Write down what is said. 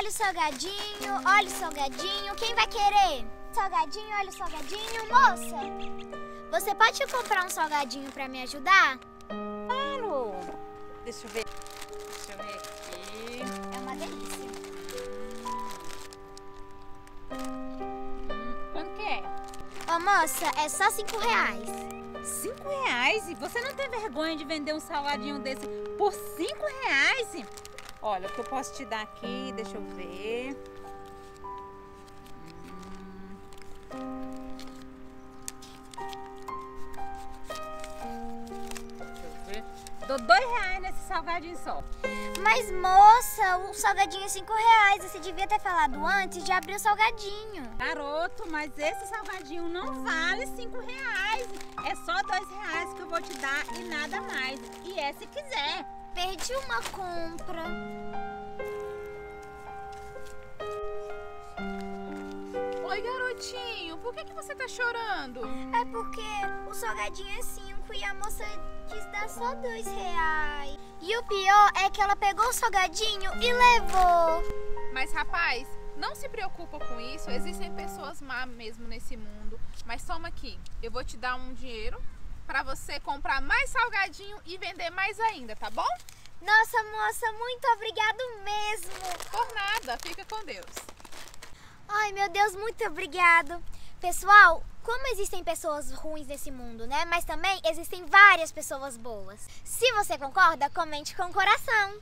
olha o salgadinho, olha o salgadinho. Quem vai querer? Salgadinho, olha o salgadinho. Moça, você pode comprar um salgadinho pra me ajudar? Claro. Deixa eu ver. Deixa eu ver aqui. É uma delícia. Quanto que é? Ô moça, é só cinco reais. Cinco reais? E você não tem vergonha de vender um salgadinho desse por cinco reais? Olha, o que eu posso te dar aqui, deixa eu ver. Deixa eu ver. Dou dois reais nesse salgadinho só. Mas moça, o salgadinho é cinco reais. Você devia ter falado antes de abrir o salgadinho. Garoto, mas esse salgadinho não vale cinco reais. É só dois reais que eu vou te dar e nada mais. E é se quiser. Perdi uma compra. Oi, garotinho, por que, que você tá chorando? É porque o salgadinho é cinco e a moça quis dar só dois reais. E o pior é que ela pegou o salgadinho e levou. Mas, rapaz, não se preocupa com isso. Existem pessoas má mesmo nesse mundo. Mas toma aqui, eu vou te dar um dinheiro pra você comprar mais salgadinho e vender mais ainda, tá bom? Nossa, moça, muito obrigado mesmo. Por nada, fica com Deus. Ai, meu Deus, muito obrigado. Pessoal, como existem pessoas ruins nesse mundo, né? Mas também existem várias pessoas boas. Se você concorda, comente com o coração.